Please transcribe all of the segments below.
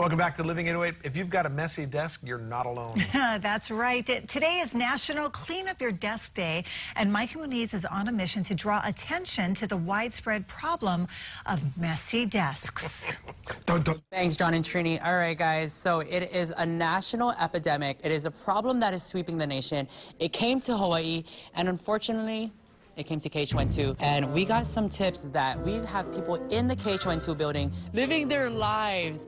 Welcome back to Living 808. If you've got a messy desk, you're not alone. That's right. Today is National Clean Up Your Desk Day, and Mike Monis is on a mission to draw attention to the widespread problem of messy desks. dun, dun. Thanks, John and Trini. All right, guys. So it is a national epidemic. It is a problem that is sweeping the nation. It came to Hawaii, and unfortunately, it came to KHON2, and we got some tips that we have people in the KHON2 building living their lives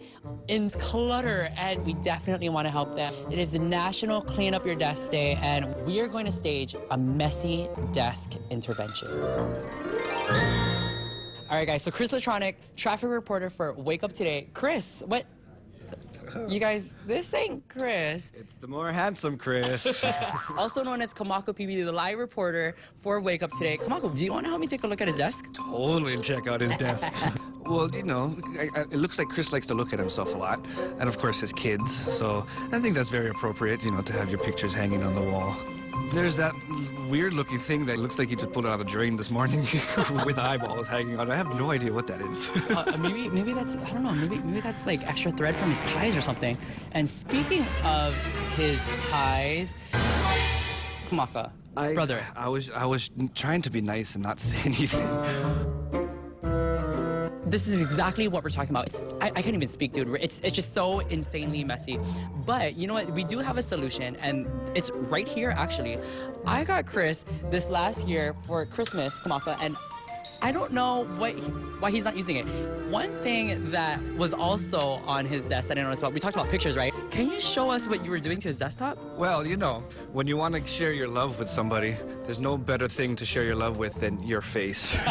in clutter, and we definitely want to help them. It is the National Clean Up Your Desk Day, and we are going to stage a messy desk intervention. All right, guys, so Chris Latronic, traffic reporter for Wake Up Today. Chris, what you guys, this ain't Chris. It's the more handsome Chris. also known as Kamaka Pili, the live reporter for Wake Up Today. Kamaka, do you want to help me take a look at his desk? Totally check out his desk. well, you know, I, I, it looks like Chris likes to look at himself a lot. And of course, his kids. So I think that's very appropriate, you know, to have your pictures hanging on the wall. There's that weird looking thing that looks like he just pulled it out of the drain this morning with eyeballs hanging on. I have no idea what that is. uh, uh, maybe maybe that's I don't know. Maybe maybe that's like extra thread from his ties or something. And speaking of his ties, Kamaka, I, brother. I was I was trying to be nice and not say anything this is exactly what we're talking about. It's, I, I can't even speak, dude. It's, it's just so insanely messy. But you know what? We do have a solution, and it's right here, actually. I got Chris this last year for Christmas, Kamaka, and I don't know what he, why he's not using it. One thing that was also on his desk that I noticed about, we talked about pictures, right? Can you show us what you were doing to his desktop? Well, you know, when you want to share your love with somebody, there's no better thing to share your love with than your face.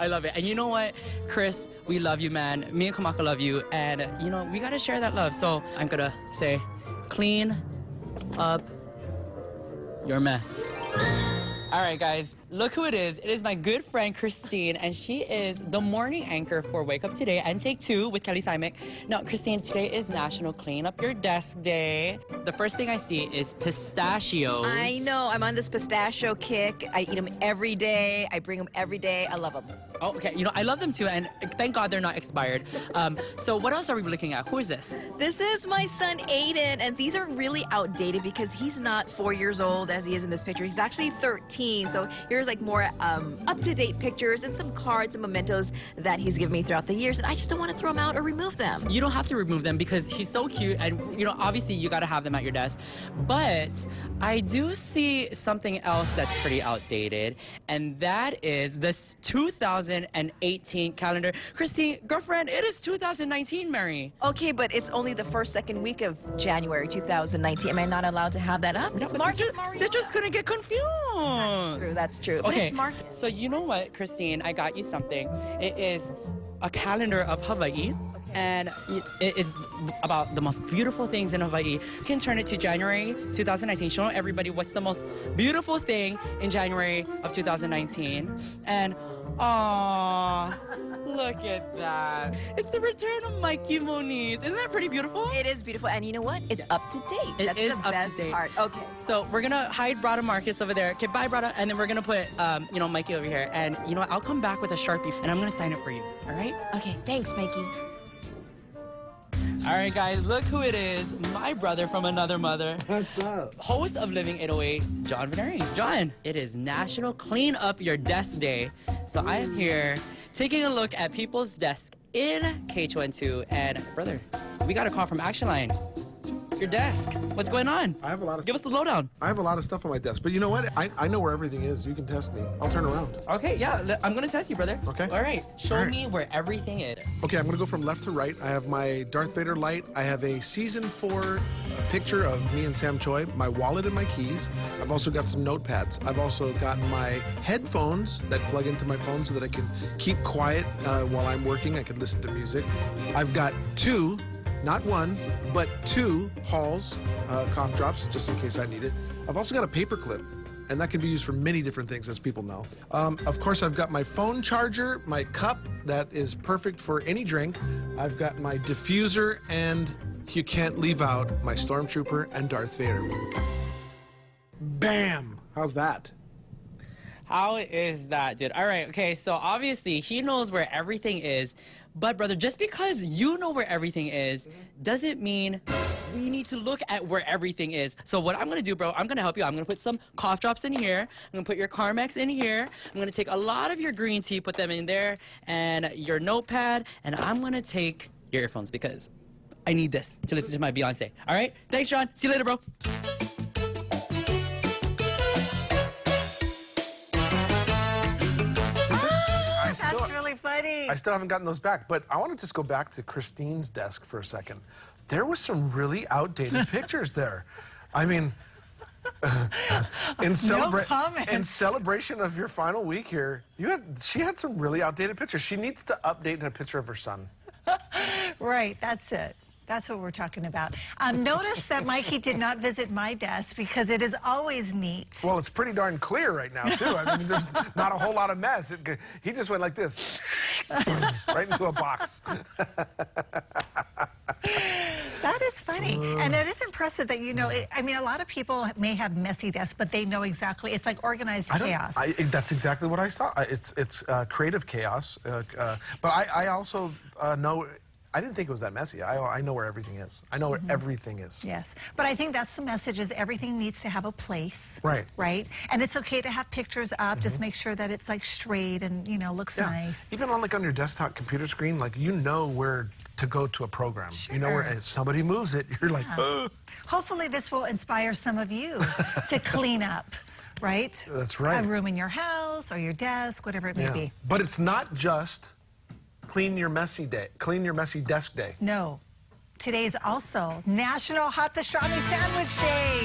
I love it. And you know what, Chris, we love you, man. Me and Kamaka love you. And, you know, we got to share that love. So I'm going to say, clean up your mess. All right, guys, look who it is. It is my good friend, Christine, and she is the morning anchor for Wake Up Today and Take Two with Kelly Simek. Now, Christine, today is National Clean Up Your Desk Day. The first thing I see is pistachios. I know. I'm on this pistachio kick. I eat them every day. I bring them every day. I love them. Oh, okay. You know, I love them too, and thank God they're not expired. Um, so what else are we looking at? Who is this? This is my son, Aiden, and these are really outdated because he's not four years old as he is in this picture. He's actually 13. So here's like more um, up-to-date pictures and some cards and mementos that he's given me throughout the years. And I just don't want to throw them out or remove them. You don't have to remove them because he's so cute. And, you know, obviously you got to have them at your desk. But I do see something else that's pretty outdated. And that is this 2018 calendar. Christine, girlfriend, it is 2019, Mary. Okay, but it's only the first, second week of January 2019. Am I not allowed to have that up? No, Citra's going to get confused. True, that's true. Okay, so you know what, Christine? I got you something. It is a calendar of Hawaii and it is about the most beautiful things in Hawaii. You can turn it to January 2019. Show everybody what's the most beautiful thing in January of 2019. And, aww. Look at that. It's the return of Mikey Monis. Isn't that pretty beautiful? It is beautiful. And you know what? It's up to date. It That's is the up best to date. part. Okay. So we're going to hide Brada Marcus over there. Okay, bye, Brada. And then we're going to put, um, you know, Mikey over here. And you know what? I'll come back with a Sharpie and I'm going to sign it for you. All right? Okay. Thanks, Mikey. All right, guys, look who it is. My brother from another mother. What's up? Host of Living 808, John Veneri. John, it is National Clean Up Your Desk Day. So I am here taking a look at people's desks in K12 And brother, we got a call from Action Line your desk. What's going on? I have a lot of. Give us the lowdown. I have a lot of stuff on my desk, but you know what? I, I know where everything is. You can test me. I'll turn around. Okay, yeah, I'm gonna test you, brother. Okay. All right. Show All right. me where everything is. Okay, I'm gonna go from left to right. I have my Darth Vader light. I have a season four picture of me and Sam Choi, my wallet and my keys. I've also got some notepads. I've also got my headphones that plug into my phone so that I can keep quiet uh, while I'm working. I can listen to music. I've got two not one, but two Halls uh, cough drops, just in case I need it. I've also got a paper clip, and that can be used for many different things, as people know. Um, of course, I've got my phone charger, my cup that is perfect for any drink. I've got my diffuser, and you can't leave out my Stormtrooper and Darth Vader. Bam! How's that? How is that, dude? All right, okay, so obviously he knows where everything is, but brother, just because you know where everything is doesn't mean we need to look at where everything is. So what I'm gonna do, bro, I'm gonna help you. I'm gonna put some cough drops in here. I'm gonna put your Carmex in here. I'm gonna take a lot of your green tea, put them in there, and your notepad, and I'm gonna take your earphones because I need this to listen to my Beyonce. All right? Thanks, John. See you later, bro. Ah, I That's still, really funny. I still haven't gotten those back, but I want to just go back to Christine's desk for a second. There was some really outdated pictures there. I mean, in, celebra- comment. in celebration of your final week here, you had she had some really outdated pictures. She needs to update a picture of her son. Right, that's it. That's what we're talking about. Um, notice that Mikey did not visit my desk because it is always neat. Well, it's pretty darn clear right now too. I mean, there's not a whole lot of mess. It, he just went like this, right into a box. That is funny. and it is impressive that you know, it, I mean, a lot of people may have messy desks, but they know exactly. It's like organized chaos. I, that's exactly what I saw. It's it's uh, creative chaos. Uh, uh, but I, I also uh, know. I didn't think it was that messy. I, I know where everything is. I know where mm-hmm. everything is. Yes, but I think that's the message: is everything needs to have a place. Right. Right, and it's okay to have pictures up. Just mm-hmm. make sure that it's like straight and you know looks Yeah. nice. Even on like on your desktop computer screen, like you know where to go to a program. You know where if somebody moves it, you're like, uh-huh. "Ugh." Hopefully, this will inspire some of you to clean up. Right. That's right. A room in your house or your desk, whatever it may Yeah. be. But it's not just clean your messy day, clean your messy desk day. No. Today is also National Hot Pastrami Sandwich Day.